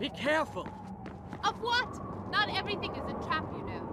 Be careful. Of what? Not everything is a trap, you know.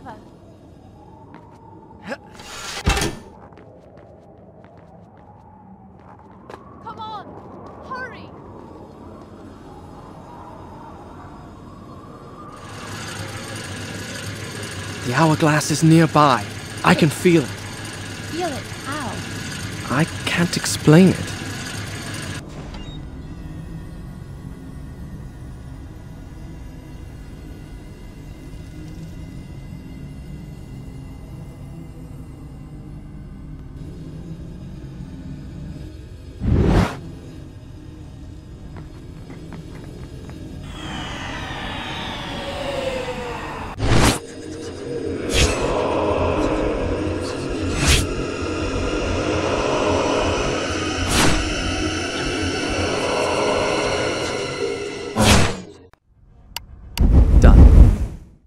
Clever. Come on, hurry! The hourglass is nearby. I can feel it. Feel it. How? I can't explain it.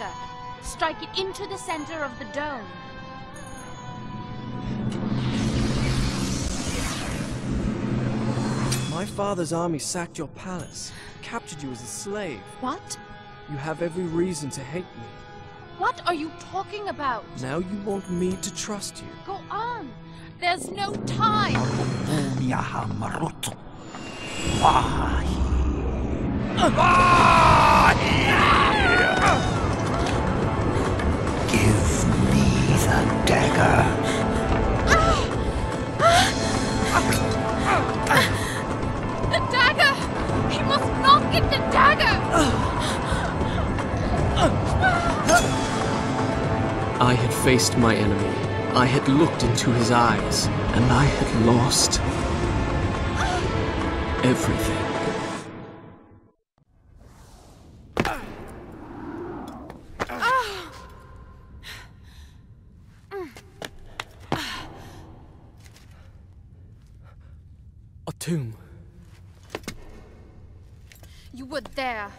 Dagger. Strike it into the center of the dome. My father's army sacked your palace, captured you as a slave. What? You have every reason to hate me. What are you talking about? Now you want me to trust you. Go on. There's no time. Give me the dagger. The dagger! He must not get the dagger! I had faced my enemy. I had looked into his eyes, and I had lost everything. A tomb. You were there.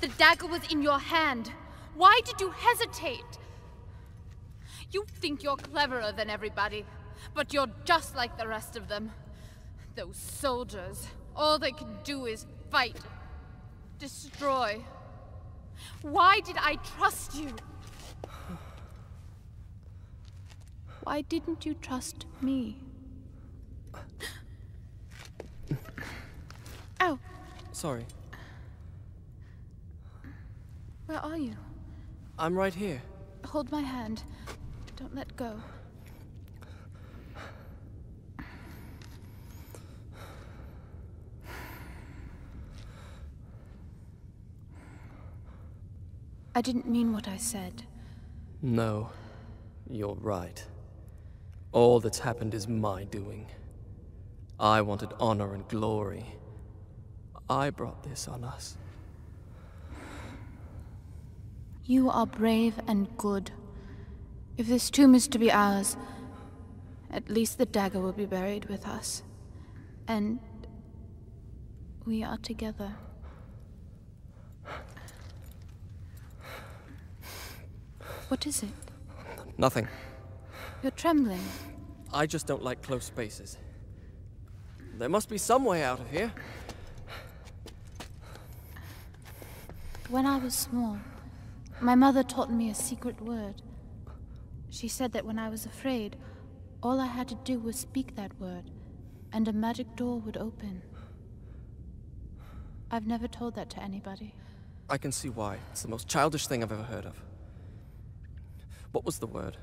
The dagger was in your hand. Why did you hesitate? You think you're cleverer than everybody, but you're just like the rest of them. Those soldiers, all they can do is fight, destroy. Why did I trust you? Why didn't you trust me? Ow! Sorry. Where are you? I'm right here. Hold my hand. Don't let go. I didn't mean what I said. No, you're right. All that's happened is my doing. I wanted honor and glory. I brought this on us. You are brave and good. If this tomb is to be ours, at least the dagger will be buried with us. And we are together. What is it? Nothing. You're trembling. I just don't like close spaces. There must be some way out of here. When I was small, my mother taught me a secret word. She said that when I was afraid, all I had to do was speak that word, and a magic door would open. I've never told that to anybody. I can see why. It's the most childish thing I've ever heard of. What was the word?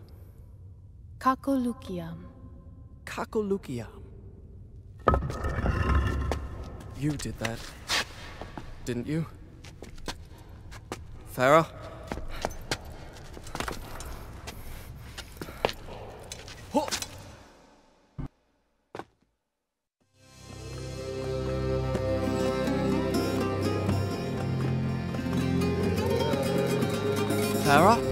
Kakolukiam. Kakolukiam. You did that, didn't you? Farah? Farah?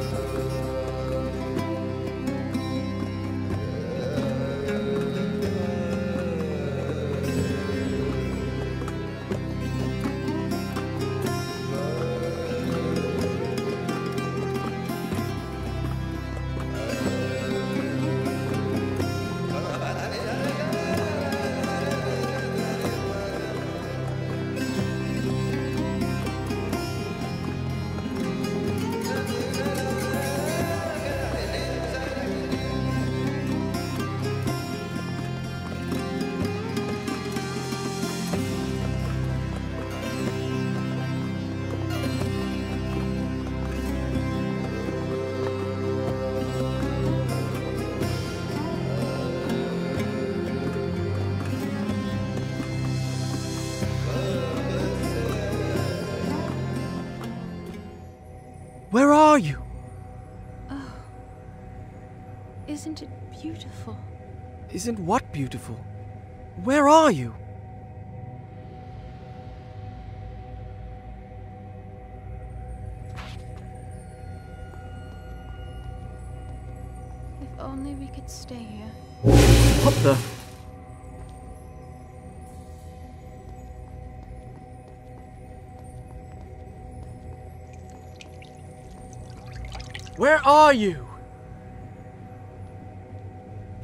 Are you? Oh. Isn't it beautiful? Isn't what beautiful? Where are you? If only we could stay here. What the? Where are you?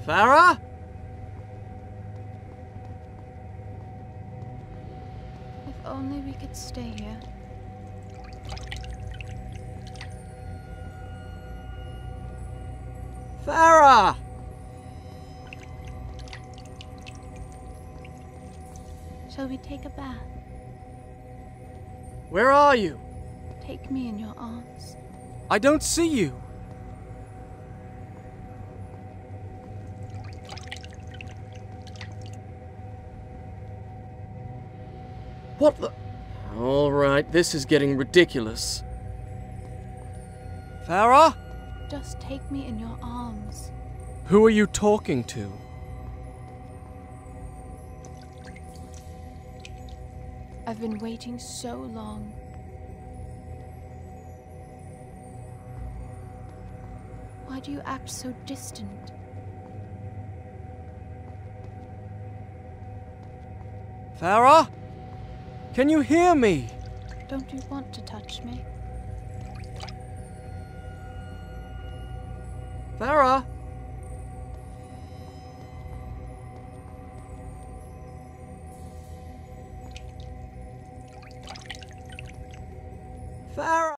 Farah? If only we could stay here. Farah! Shall we take a bath? Where are you? Take me in your arms. I don't see you. What the? Alright, this is getting ridiculous. Farah? Just take me in your arms. Who are you talking to? I've been waiting so long. Why do you act so distant? Farah? Can you hear me? Don't you want to touch me? Farah?